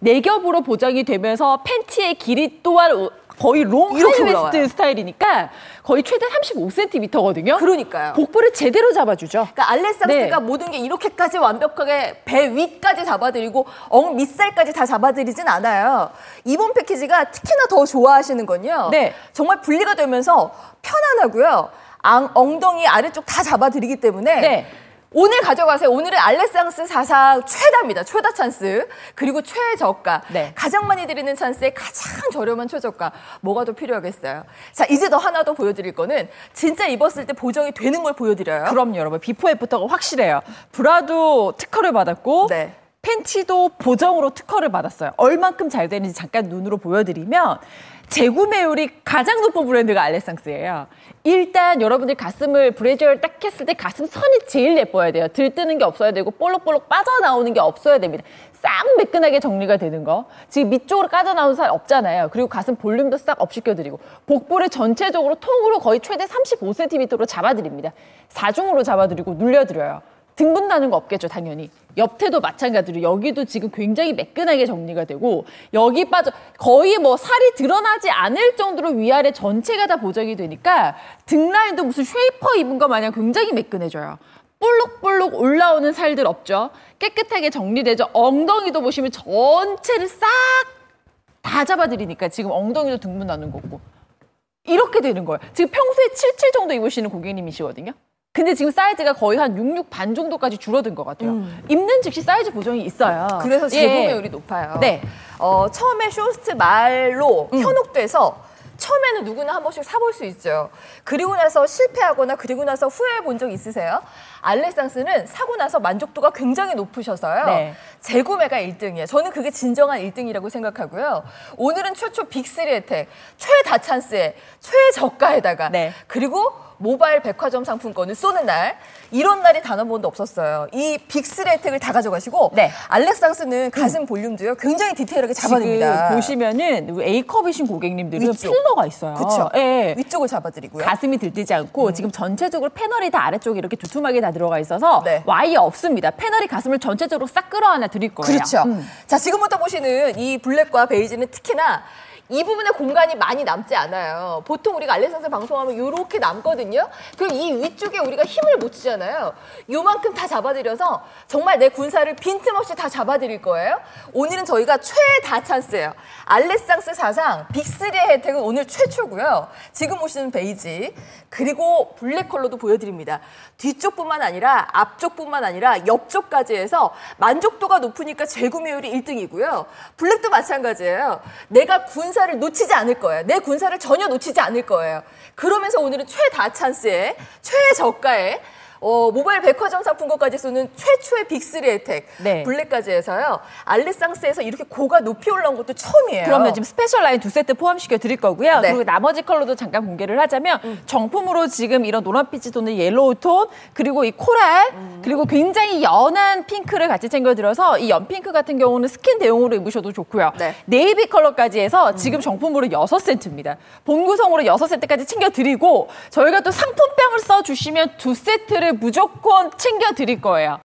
네 겹으로 보정이 되면서 팬티의 길이 또한 거의 long 하이웨이스트. 스타일이니까 거의 최대 35cm거든요. 그러니까요. 복부를 제대로 잡아주죠. 그러니까 알레상스가 네. 모든 게 이렇게까지 완벽하게 배 위까지 잡아드리고 엉 밑살까지 다 잡아드리진 않아요. 이번 패키지가 특히나 더 좋아하시는 건요. 네. 정말 분리가 되면서 편안하고요. 앙, 엉덩이 아래쪽 다 잡아드리기 때문에 네. 오늘 가져가세요. 오늘은 알레상스 사상 최다입니다. 최다 찬스. 그리고 최저가. 네. 가장 많이 드리는 찬스에 가장 저렴한 최저가. 뭐가 더 필요하겠어요? 자, 이제 더 하나 더 보여드릴 거는 진짜 입었을 때 보정이 되는 걸 보여드려요. 그럼요, 여러분. 비포 애프터가 확실해요. 브라도 특허를 받았고 네. 팬티도 보정으로 특허를 받았어요. 얼만큼 잘 되는지 잠깐 눈으로 보여드리면 재구매율이 가장 높은 브랜드가 알레상스예요. 일단 여러분들 가슴을 브래지어를 딱 했을 때 가슴 선이 제일 예뻐야 돼요. 들뜨는 게 없어야 되고 볼록볼록 빠져나오는 게 없어야 됩니다. 싹 매끈하게 정리가 되는 거. 지금 밑쪽으로 까져나오는 살 없잖아요. 그리고 가슴 볼륨도 싹 업시켜드리고 복부를 전체적으로 통으로 거의 최대 35cm로 잡아드립니다. 사중으로 잡아드리고 눌려드려요. 등분 나는 거 없겠죠, 당연히. 옆태도 마찬가지로 여기도 지금 굉장히 매끈하게 정리가 되고 여기 빠져 거의 뭐 살이 드러나지 않을 정도로 위아래 전체가 다 보정이 되니까 등 라인도 무슨 shaper 입은 거 마냥 굉장히 매끈해져요. 볼록볼록 올라오는 살들 없죠. 깨끗하게 정리되죠. 엉덩이도 보시면 전체를 싹 다 잡아드리니까 지금 엉덩이도 등분 나는 거고 이렇게 되는 거예요. 지금 평소에 77 정도 입으시는 고객님이시거든요. 근데 지금 사이즈가 거의 한 66 반 정도까지 줄어든 것 같아요. 입는 즉시 사이즈 보정이 있어요. 그래서 예. 재구매율이 높아요. 네. 어, 처음에 쇼호스트 말로 현혹돼서 처음에는 누구나 한 번씩 사볼 수 있죠. 그리고 나서 실패하거나 그리고 나서 후회해 본 적 있으세요? 알레상스는 사고 나서 만족도가 굉장히 높으셔서요. 네. 재구매가 1등이에요. 저는 그게 진정한 1등이라고 생각하고요. 오늘은 최초 big 3 혜택, 최다 찬스에 최저가에다가 네. 그리고 모바일 백화점 상품권을 쏘는 날 이런 날이 단 한 번도 없었어요. 이 big 3 혜택을 다 가져가시고 네. 알레상스는 가슴 볼륨도요. 굉장히 디테일하게 잡아냅니다. 보시면은 A컵이신 고객님들은 위쪽. 필러가 있어요. 그쵸? 예. 위쪽을 잡아드리고요. 가슴이 들뜨지 않고 지금 전체적으로 패널이 다 아래쪽에 이렇게 두툼하게 다 들어가 있어서 네. 와이어 없습니다. 패널이 가슴을 전체적으로 싹 끌어안아 드릴 거예요. 그렇죠. 음. 자, 지금부터 보시는 이 블랙과 베이지는 특히나 이 부분에 공간이 많이 남지 않아요. 보통 우리가 알레상스 방송하면 이렇게 남거든요. 그럼 이 위쪽에 우리가 힘을 못 주잖아요. 요만큼 다 잡아드려서 정말 내 군사를 빈틈없이 다 잡아드릴 거예요. 오늘은 저희가 최다 찬스예요. 알레상스 사상 빅3의 혜택은 오늘 최초고요. 지금 보시는 베이지 그리고 블랙 컬러도 보여드립니다. 뒤쪽뿐만 아니라 앞쪽뿐만 아니라 옆쪽까지 해서 만족도가 높으니까 재구매율이 1등이고요. 블랙도 마찬가지예요. 내가 군사 를 놓치지 않을 거예요. 내 군살을 전혀 놓치지 않을 거예요. 그러면서 오늘은 최다 찬스에 최저가에 어, 모바일 백화점 상품권까지 쏘는 최초의 big 3 혜택 네. 블랙까지 해서요. 알레상스에서 이렇게 고가 높이 올라온 것도 처음이에요. 그러면 지금 special 라인 두 세트 포함시켜 드릴 거고요. 네. 그리고 나머지 컬러도 잠깐 공개를 하자면 정품으로 지금 이런 노란빛이 도는 yellow 톤 그리고 이 coral 그리고 굉장히 연한 핑크를 같이 챙겨드려서 이 연핑크 같은 경우는 스킨 대용으로 입으셔도 좋고요. 네. 네이비 컬러까지 해서 지금 정품으로 6세트입니다. 본 구성으로 6세트까지 챙겨 드리고 저희가 또 상품평을 써 주시면 두 세트를 무조건 챙겨드릴 거예요.